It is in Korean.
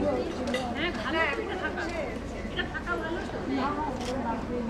네, 가까이 가까이 가까이 가까이 가까이 가까이